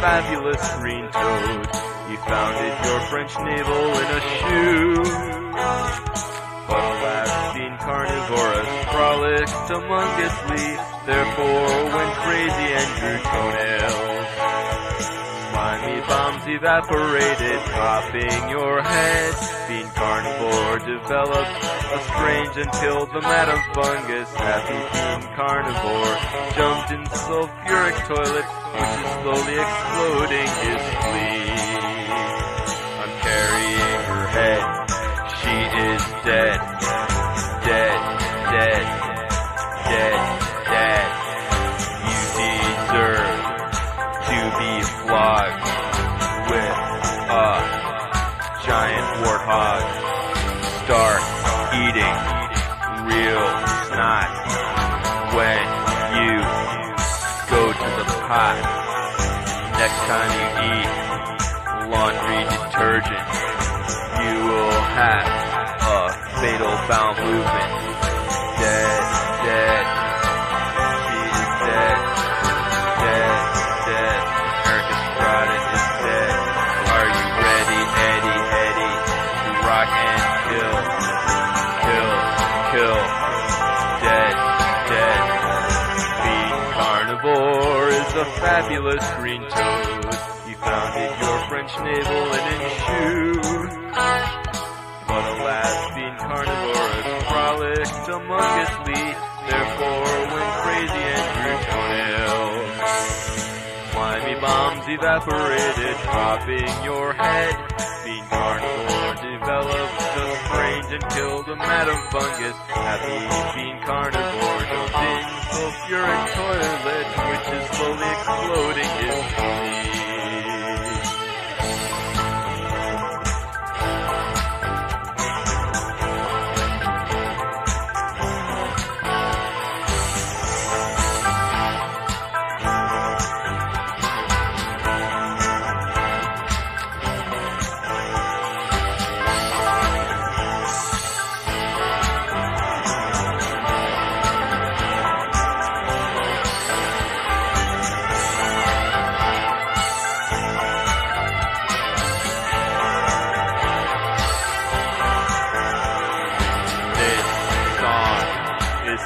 fabulous green toad. You founded your French navel in a shoe. But alas, being carnivorous frolicked amongously, therefore went crazy and grew toenails. Slimy bombs evaporated, popping your head. Carnivore developed a strange and killed the madam fungus. Happy being carnivore jumped in sulfuric toilet, which is slowly exploding his flea. I'm carrying her head. She is dead. Dead, dead, dead, dead. You deserve to be flogged Next time you eat laundry detergent, you will have a fatal bowel movement. A fabulous green toad. You founded your French navel in a. But alas, being carnivorous frolicked amongously, therefore went crazy and grew toenails. Slimy bombs evaporated, dropping your head. Being strange and killed a madam fungus. Happy being carnivore jumped in sulfuric toilet, which is slowly exploding his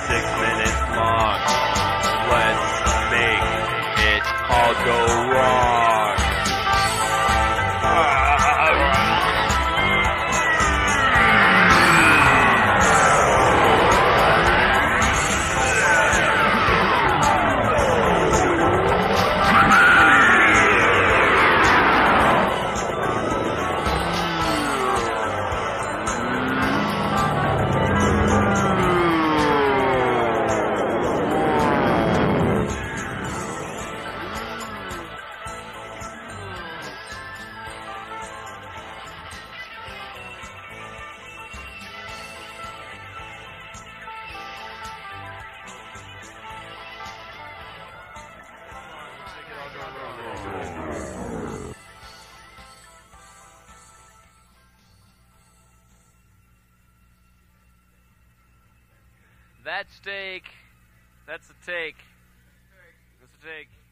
six minutes. Flea. that steak. That's a take. That's a take.